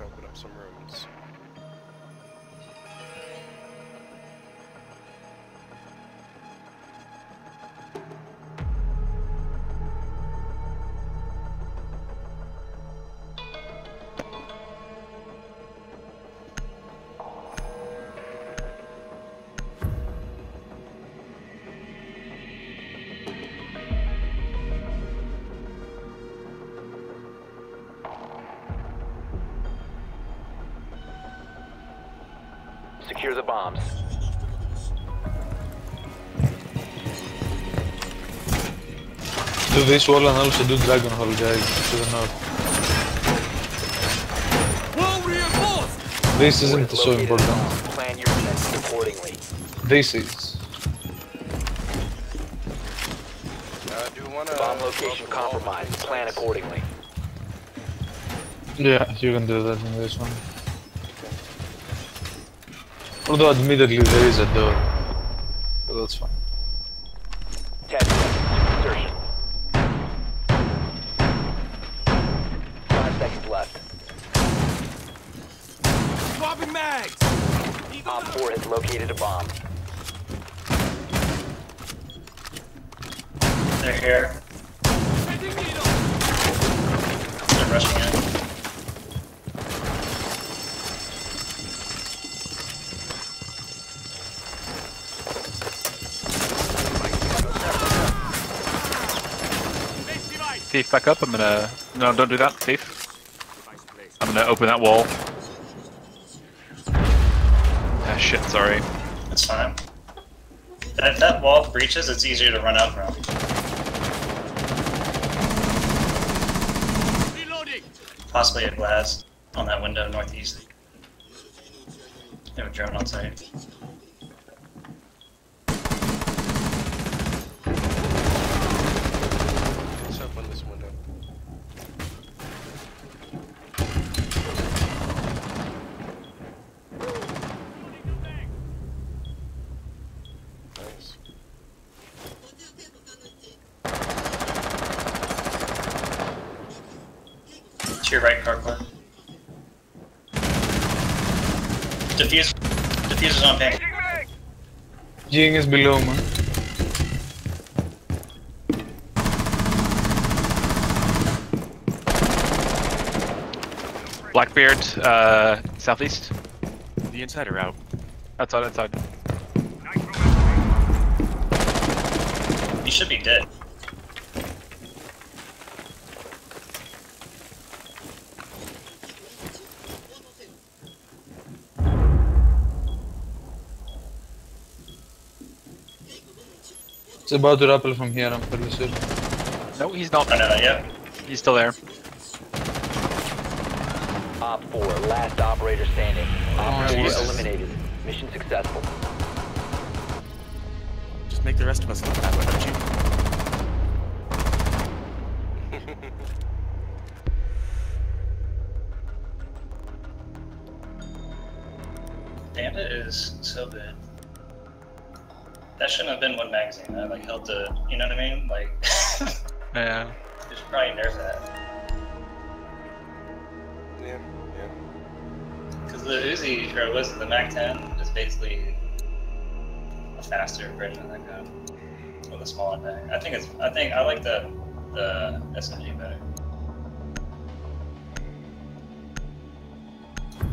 open up some rooms. Secure the bombs. Do this wall and also do Dragon Hall, guys, to the north. This isn't so important. Plan your defenses accordingly. This is. Uh, wanna Bomb location compromised. Plan accordingly. Yeah, you can do that in this one. Although admittedly there is a door. But that's fine. 10 seconds to insertion. 5 seconds left. Swapping mags! Op 4 has located a bomb. They're here. They're rushing in. Thief, back up. I'm gonna. No, don't do that, Thief. I'm gonna open that wall. Ah, shit, sorry. That's fine. If that wall breaches, it's easier to run out from. Possibly a glass on that window northeast. They have a drone on site. To your right, Carport. Diffuse. Diffuse is on ping. Jing is below, man. Blackbeard, uh, southeast. The inside or out? Outside, outside. You should be dead. It's about to rappel from here, I'm pretty sure. No, he's not. Oh no, yep. He's still there. Op 4, last operator standing. Op 4 Jesus. eliminated. Mission successful. Just make the rest of us look that way, don't you? Bandit is so good. That shouldn't have been one magazine. I like held the, you know what I mean? Like, Yeah. they should probably nerf that. Yeah, yeah. Because the Uzi, or was it the Mac 10, is basically a faster version of that gun with a smaller bag. I think it's, I think I like the the SMG better.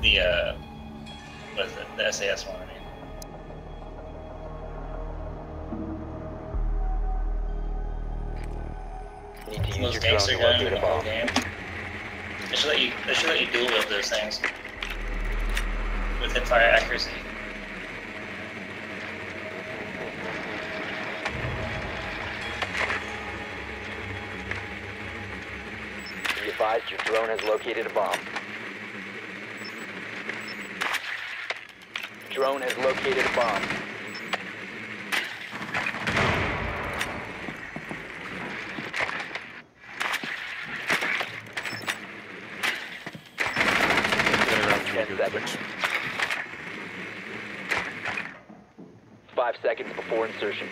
The uh, what is it? The SAS one. I mean. Need to It's the use most gangster gun in the whole game. They should let you. They should let you dual wield those things with hipfire accuracy. Be advised your drone has located a bomb. Drone has located a bomb. Better around Ten here, seconds. Twitch. Five seconds before insertion.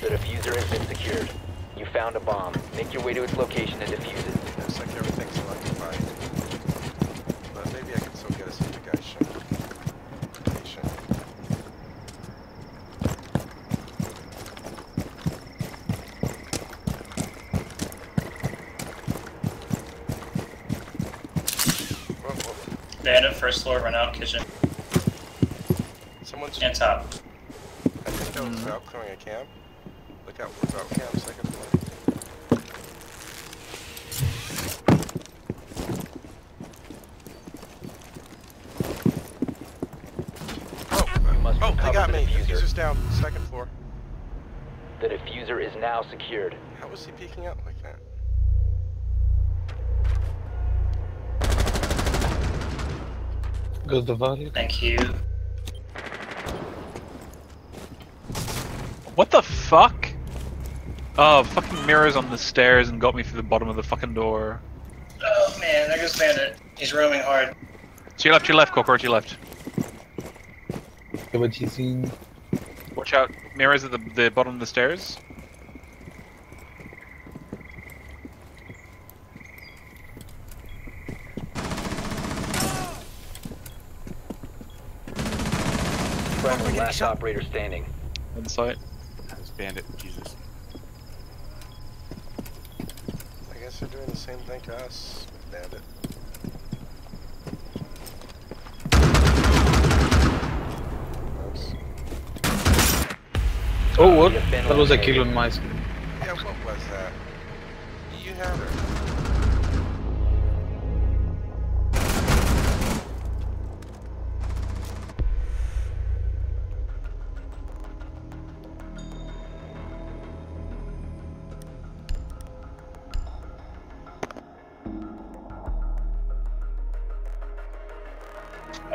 The diffuser has been secured. You found a bomb. Make your way to its location and defuse it. Looks like everything's electrified. But maybe I can still get us into Geisha. Geisha. Whoa, whoa. Bandit, first floor, run out, kitchen, Someone's. and top. I think that was mm-hmm. outgoing a camp. Look out for out camp, second floor. Oh, they got the me. diffuser. Diffuser's down, second floor. The diffuser is now secured. How was he peeking out like that? Got the value. Thank you. The fuck? Oh, fucking mirrors on the stairs and got me through the bottom of the fucking door. Oh man, there goes Bandit. He's roaming hard. To your left, to your left, Coco, to your left. Yeah, but he's in. Watch out. Mirrors at the, the bottom of the stairs. Friendly, last operator standing. On site. This bandit, Jesus. I guess they're doing the same thing to us with Bandit. Oh, what? You have been That was a kill on my screen.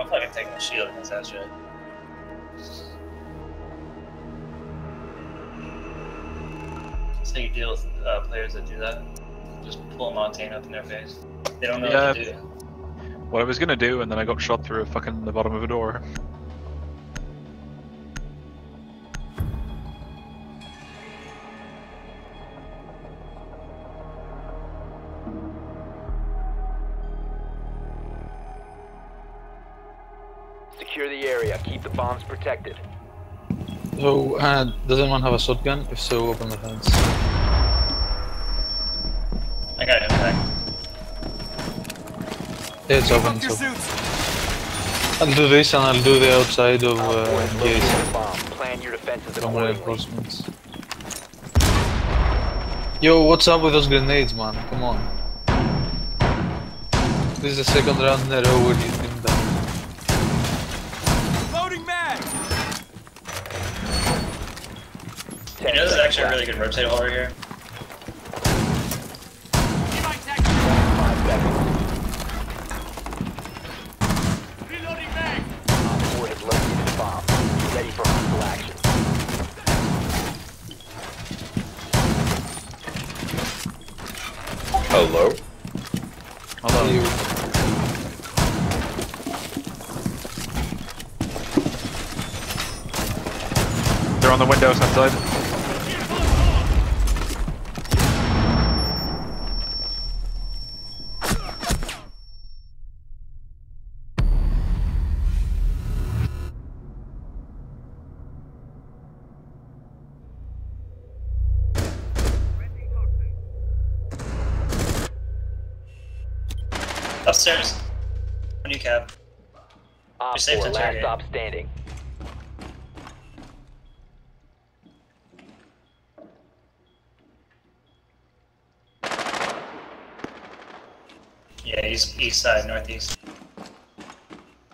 Fucking taking the shield against that shit. That's how you deal with uh, players that do that. Just pull a Montaigne up in their face. They don't know what to do. What I was gonna do, and then I got shot through a fucking the bottom of a door. Keep the bombs protected. So, uh, does anyone have a shotgun? If so, open the fence. I got impact. Yeah, it's open, it's open. I'll do this and I'll do the outside of Op four uh, has located gate a bomb. Plan your defenses from reinforcements. Yo, what's up with those grenades, man? Come on. This is the second round in a row where you've been down. Loading mag! You know, this is actually a really good rotate over here. Five seconds. Reloading mag! Op four has located a bomb. Ready for hostile action. Hello? Hello. You- They're on the windows outside. Upstairs. Op safe four, last stop standing. Yeah, he's east side, northeast.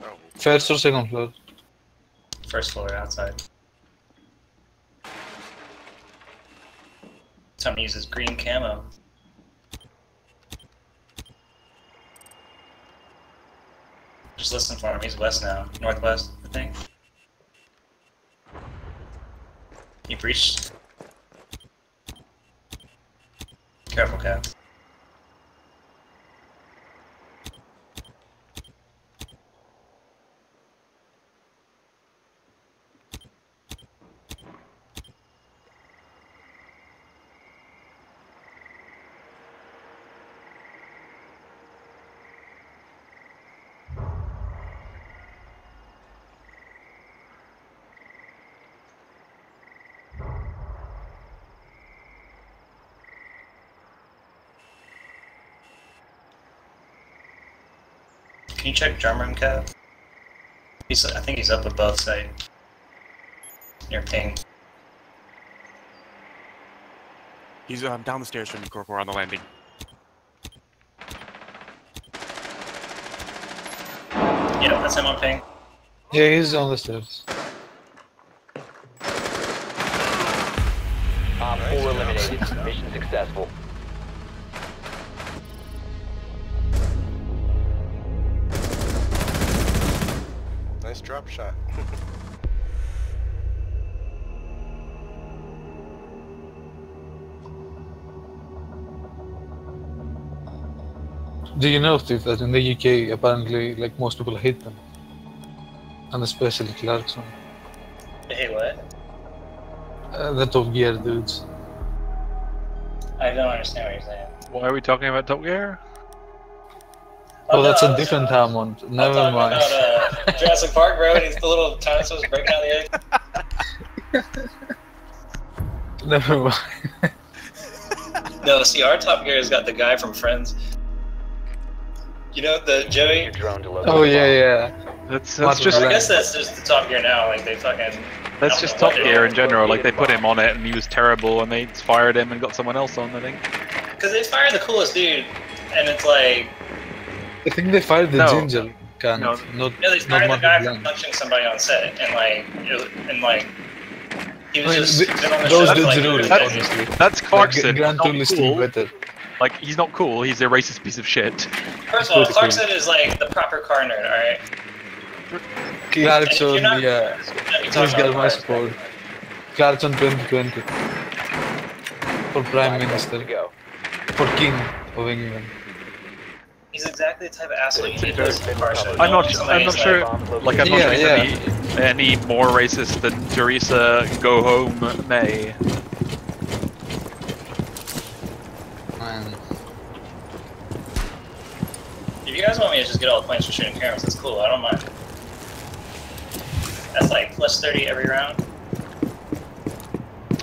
Oh, First or second floor? First floor, outside. Time uses green camo. Just listen for him. He's west now. Northwest, I think. He breached. Careful, Cap. Can you check drum room, Kev? He's, I think he's up above site. Near ping. He's um, down the stairs from the Corcor on the landing. Yeah, that's him on ping. Yeah, he's on the stairs. Op 4 eliminated. Mission successful. Drop shot. Do you know, Steve, that in the UK, apparently, like most people hate them, and especially Clarkson, Hey, what? uh, the Top Gear dudes. I don't understand what you're saying. Why are we talking about Top Gear? Oh, that's no, a I was- different Hammond. I'm Never mind. about uh, Jurassic Park, bro. And he's the little dinosaurs breaking out the egg. Never mind. No, see, our Top Gear has got the guy from Friends. You know the Joey. Your drone to Oh yeah, bomb. yeah. That's, that's Martin just I guess that's just the Top Gear now. Like they fucking. that's I just Top Gear in general. Like they put him on it and he was terrible, and they fired him and got someone else on. I think. Because they fired the coolest dude, and it's like, I think they fired the No. ginger can, No. not yeah, they not fired the guy for punching somebody on set, and like, it and like, he was I mean, just th- been on the those dudes like, rule it, honestly. That's Clarkson. Grand not Tool cool. better. Like he's not cool. He's a racist piece of shit. First of all, pretty Clarkson is like the proper car nerd. All right. Clarkson, not- yeah. Let me Please get my cars. support. Clarkson 2020. For Prime Five seconds to Minister. go. For King of England. He's exactly the type of asshole you need to listen to has car been show. recovered. I'm not. Somebody's I'm not sure. Like I'm not Yeah, sure yeah. he's any any more racist than Theresa Go Home May. Man. If you guys want me to just get all the points for shooting cameras, that's cool. I don't mind. That's like plus 30 every round.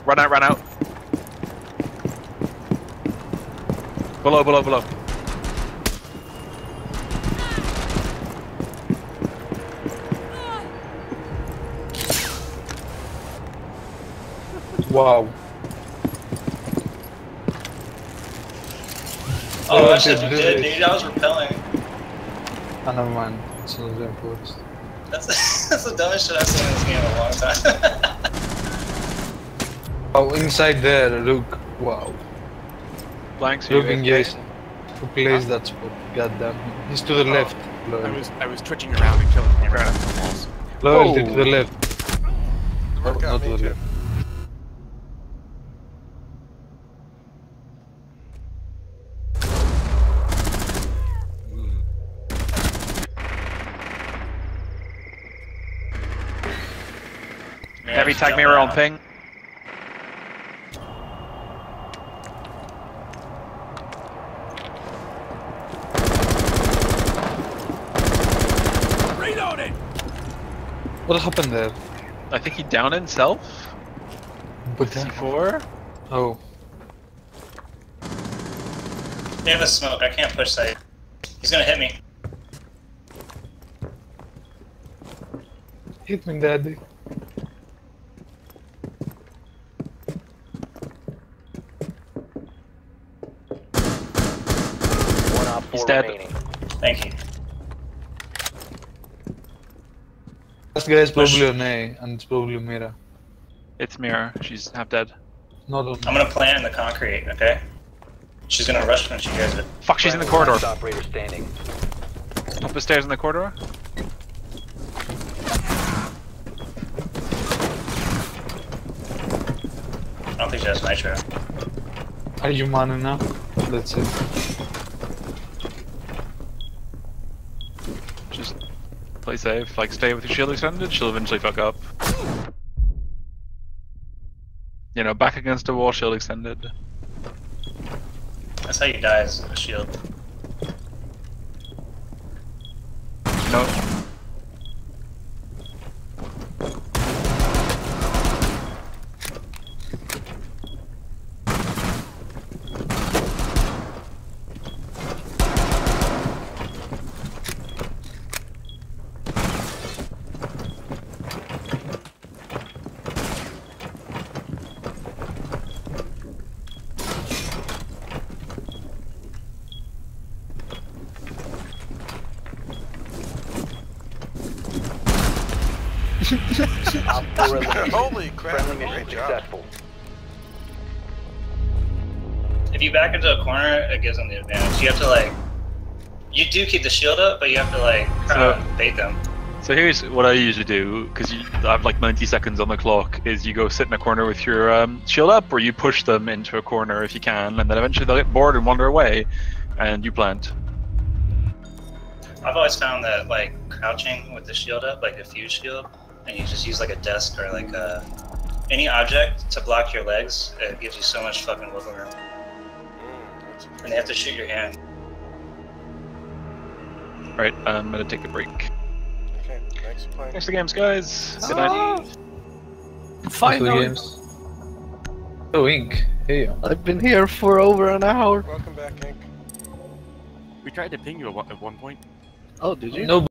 Run out. Run out. Below. Below. Below. Wow. Oh, Oh, I should dude, did, dude. dude. I was repelling. Ah, never mind. It's not reinforced. That's, that's the dumbest shit I've seen in this game in a long time. Oh, inside there, Rook. Wow. Blanks. Rook you engaged. Who plays that spot? Goddamn. He's to the left. I was I was twitching around and killing him right off the walls. Loyalty Oh. to the left. Rook not to the too. left. Heavy just tag jump mirror on out. ping. Reloading! What happened there? I think he downed himself. But C4. Oh. They have a smoke. I can't push site. He's gonna hit me. Hit me, daddy. One op He's dead. remaining. Thank you. Last guy is Push. probably on A, and it's probably Mira. It's Mira. She's half dead. Not on I'm gonna plant in the concrete, okay? She's gonna rush when she hears it. Fuck. She's in the corridor. Operator standing. Up the stairs in the corridor. I don't think she has nitro. Are you mana now? That's it. Just play safe. Like stay with your shield extended. She'll eventually fuck up. You know, back against a wall, shield extended. That's how you die as a shield. No. Holy crap! Friendly mission successful. If you back into a corner, it gives them the advantage. You have to like, you do keep the shield up, but you have to like kind of bait them. So here's what I usually do, because I have like 90 seconds on the clock, is you go sit in a corner with your um, shield up, or you push them into a corner if you can, and then eventually they'll get bored and wander away, and you plant. I've always found that like crouching with the shield up, like a fuse shield, and you just use like a desk or like a any object to block your legs, it gives you so much fucking wiggle room. Mm, And they have to shoot your hand. Alright, I'm gonna take a break. Okay, thanks for playing. Thanks for the games, guys. Good night. Finally. games. Oh, Ink. Hey. I've been here for over an hour. Welcome back, Ink. We tried to ping you at one point. Oh, did you? No